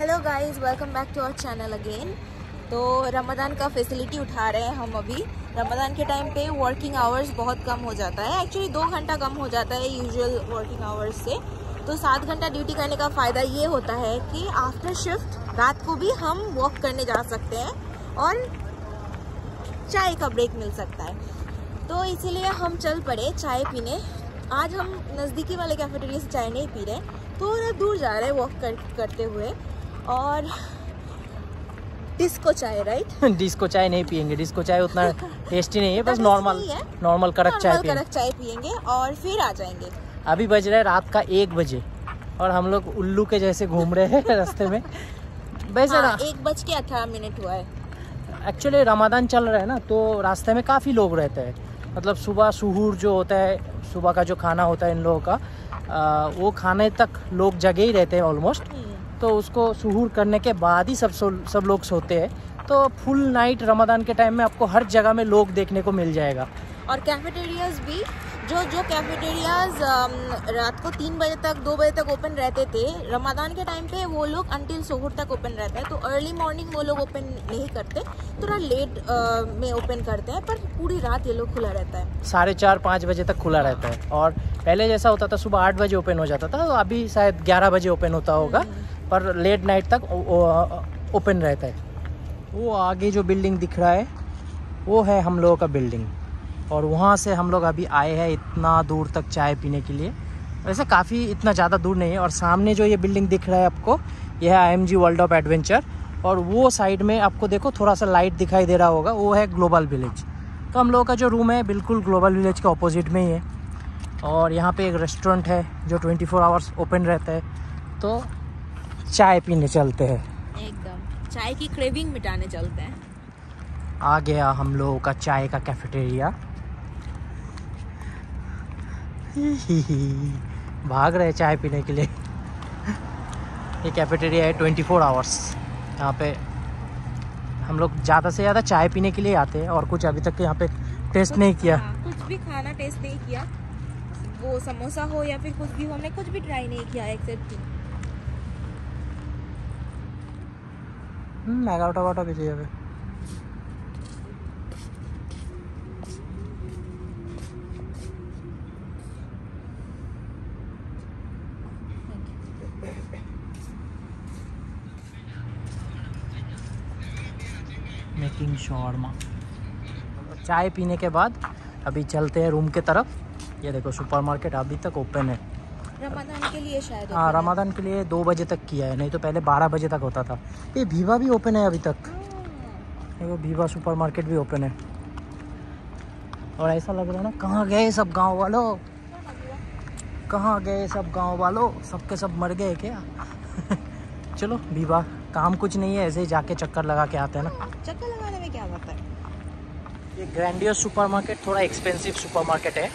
Hello guys welcome back to our channel again तो रमदान का facility उठा रहे हैं हम अभी। रमदान के टाइम पे वर्किंग आवर्स बहुत कम हो जाता है। एक्चुअली दो घंटा कम हो जाता है यूजुअल वर्किंग आवर्स से। तो सात घंटा ड्यूटी करने का फ़ायदा ये होता है कि आफ्टर शिफ्ट रात को भी हम वॉक करने जा सकते हैं और चाय का ब्रेक मिल सकता है। तो इसीलिए हम चल पड़े चाय पीने। आज हम नज़दीकी वाले कैफेटेरिया से चाय नहीं पी रहे थोड़ा दूर जा रहे हैं वॉक कर, करते हुए। और डिस्को चाय राइट डिस्को चाय नहीं पियेंगे। डिस्को चाय उतना टेस्टी नहीं है बस नॉर्मल नॉर्मल कड़क चाय कड़क चाय पियेंगे और फिर आ जाएँगे। अभी बज रहा है रात का एक बजे और हम लोग उल्लू के जैसे घूम रहे हैं रास्ते में। वैसे हाँ, एक बज के अठारह मिनट हुआ है। एक्चुअली रमादान चल रहा है ना तो रास्ते में काफ़ी लोग रहते हैं। मतलब सुबह सुहूर जो होता है सुबह का जो खाना होता है इन लोगों का आ, वो खाने तक लोग जगे ही रहते हैं ऑलमोस्ट तो उसको सुहूर करने के बाद ही सब सब लोग सोते हैं। तो फुल नाइट रमदान के टाइम में आपको हर जगह में लोग देखने को मिल जाएगा। और कैफेटेरियाज भी जो जो कैफेटेरियाज रात को तीन बजे तक दो बजे तक ओपन रहते थे रमदान के टाइम पे वो लोग अंटिल सोहर तक ओपन रहता है। तो अर्ली मॉर्निंग वो लोग ओपन नहीं करते थोड़ा लेट आ, में ओपन करते हैं पर पूरी रात ये लोग खुला रहता है। साढ़े चार पाँच बजे तक खुला रहता है। और पहले जैसा होता था सुबह आठ बजे ओपन हो जाता था तो अभी शायद ग्यारह बजे ओपन होता होगा। पर लेट नाइट तक ओपन रहता है। वो आगे जो बिल्डिंग दिख रहा है, वो है हम लोगों का बिल्डिंग और वहाँ से हम लोग अभी आए हैं इतना दूर तक चाय पीने के लिए। वैसे काफ़ी इतना ज़्यादा दूर नहीं है। और सामने जो ये बिल्डिंग दिख रहा है आपको, यह है I M G world of adventure और वो साइड में आपको देखो, थोड़ा सा लाइट दिखाई दे रहा होगा। वो है ग्लोबल विलेज तो हम लोगों का जो रूम है, बिल्कुल ग्लोबल विलेज के ऑपोजिट में ही है। और यहाँ पे एक रेस्टोरेंट है, जो 24 फोर आवर्स ओपन रहता है। तो चाय पीने चलते हैं। एकदम। चाय की क्रेविंग मिटाने चलते हैं। आ गया हम लोगों का चाय का कैफेटेरिया भाग रहे चाय पीने के लिए। ये कैफेटेरिया है ट्वेंटी फोर आवर्स यहाँ पे हम लोग ज़्यादा से ज़्यादा चाय पीने के लिए आते हैं और कुछ अभी तक यहाँ पे टेस्ट नहीं किया। हाँ, कुछ भी खाना टेस्ट नहीं किया। वो समोसा हो या फिर कुछ भी हो हमने कुछ भी ट्राई नहीं किया एक्सेप्ट হুম এগারোটা বারোটা বেজে যাবে मेकिंग शॉर्मा चाय पीने के बाद अभी चलते हैं रूम के तरफ ये देखो सुपरमार्केट अभी तक ओपन है रमज़ान के लिए शायद हाँ रमादान के लिए दो बजे तक किया है नहीं तो पहले बारह बजे तक होता था। ये भीवा भी ओपन है अभी तक। ये वो भीवा सुपरमार्केट भी ओपन है। और ऐसा लग रहा है ना कहाँ गए सब गाँव वालों? कहाँ गए सब गाँव वालों? सबके सब मर गए क्या? चलो भीवा काम कुछ नहीं है ऐसे ही जाके चक्कर लगा के आते हैं ना। चक्कर लगाने में क्या होता है? ये ग्रैंडियस सुपरमार्केट थोड़ा एक्सपेंसिव सुपरमार्केट है।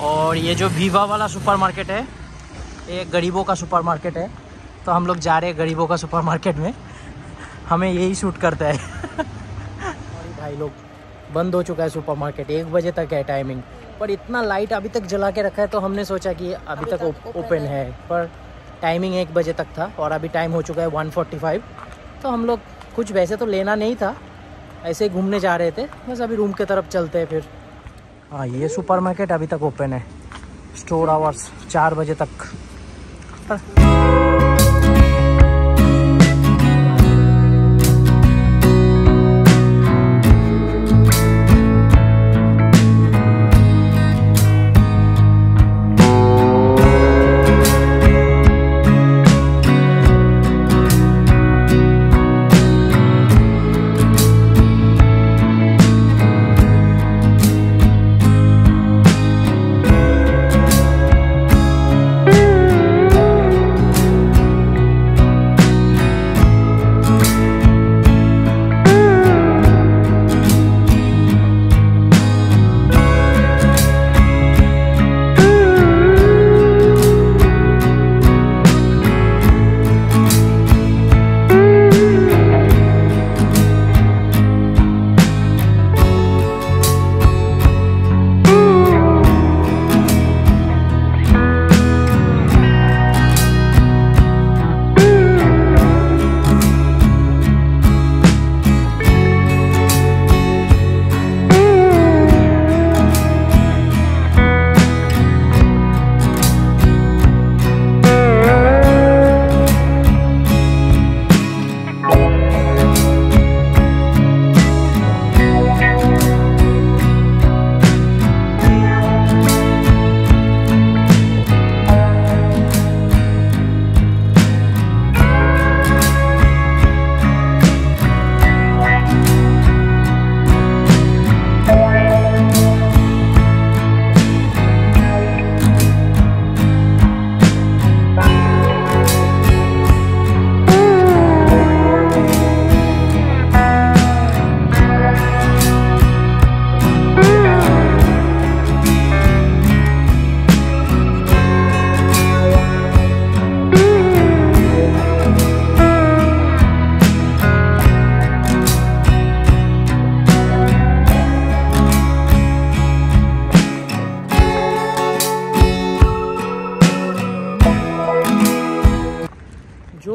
और ये जो भीवा वाला सुपरमार्केट है ये गरीबों का सुपरमार्केट है। तो हम लोग जा रहे हैं गरीबों का सुपरमार्केट में। हमें यही शूट करता है। और भाई लोग बंद हो चुका है सुपरमार्केट एक बजे तक है टाइमिंग पर इतना लाइट अभी तक जला के रखा है तो हमने सोचा कि अभी अभी तक तक ओपन है। पर टाइमिंग एक बजे तक था और अभी टाइम हो चुका है वन फोर्टी फाइव तो हम लोग कुछ वैसे तो लेना नहीं था। ऐसे ही घूमने जा रहे थे। बस अभी रूम के तरफ़ चलते हैं फिर। हाँ ये सुपरमार्केट अभी तक ओपन है। स्टोर आवर्स चार बजे तक।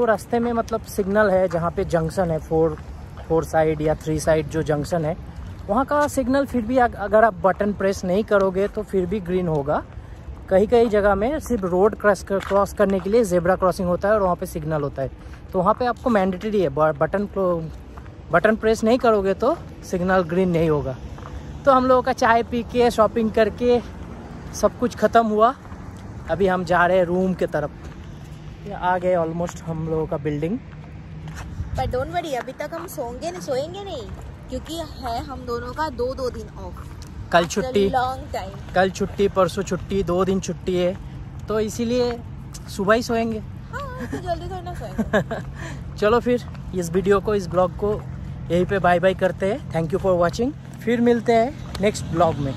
रास्ते में मतलब सिग्नल है जहाँ पे जंक्शन है, फोर फोर साइड या थ्री साइड जो जंक्शन है, वहाँ का सिग्नल फिर भी अगर आप बटन प्रेस नहीं करोगे तो फिर भी ग्रीन होगा। कहीं कहीं जगह में सिर्फ़ रोड क्रॉस क्रॉस करने के लिए जेबरा क्रॉसिंग होता है और वहाँ पे सिग्नल होता है। तो वहाँ पे आपको मैंडेटरी है बटन बटन प्रेस नहीं करोगे तो सिग्नल ग्रीन नहीं होगा। तो हम लोगों का चाय पी के, शॉपिंग करके सब कुछ ख़त्म हुआ। अभी हम जा रहे हैं रूम के तरफ़। आ गए ऑलमोस्ट हम लोगों का बिल्डिंग पर डोंट वरी अभी तक हम सोएँगे नहीं सोएँगे नहीं क्योंकि है हम दोनों का दो दो दिन ऑफ़ कल छुट्टी लॉन्ग टाइम कल छुट्टी परसों छुट्टी दो दिन छुट्टी है तो इसीलिए सुबह ही सोएँगे. हाँ, तो जल्दी थोड़ी सोएँगे. चलो फिर इस वीडियो को इस ब्लॉग को यहीं पे बाय बाय करते हैं. थैंक यू फॉर वॉचिंग फिर मिलते हैं नेक्स्ट ब्लॉग में.